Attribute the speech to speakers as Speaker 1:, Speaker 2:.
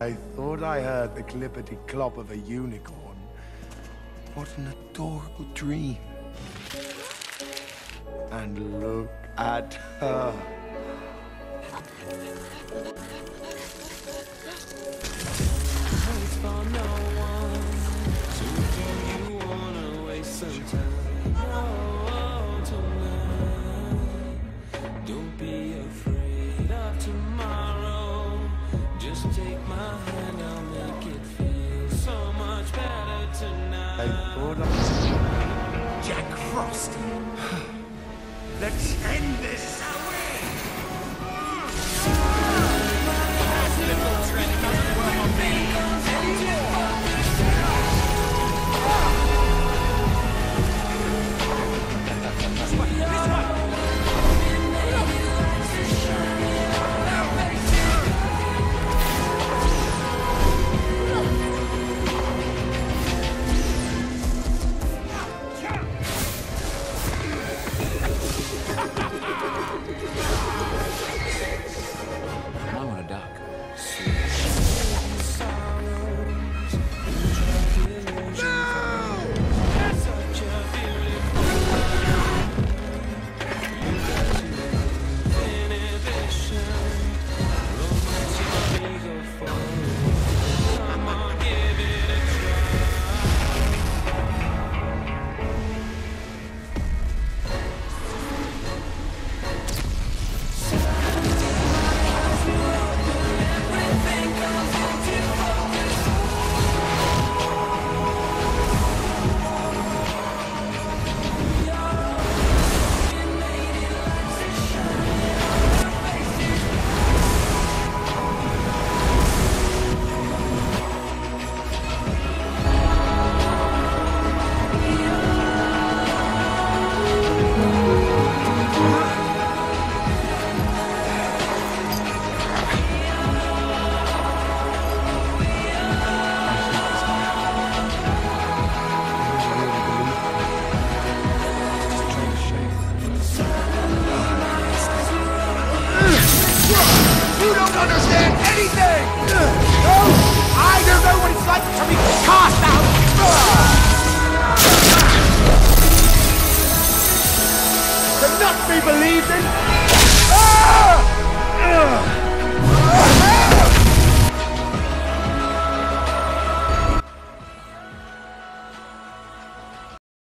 Speaker 1: I thought I heard the clippity clop of a unicorn. What an adorable dream. And look at her.
Speaker 2: Don't be afraid of tomorrow. Just take my hand, I'll make it feel so much better tonight.
Speaker 3: Jack Frost. Let's end this You don't understand anything! No! I don't know what it's like to be cast out! To not be believed in!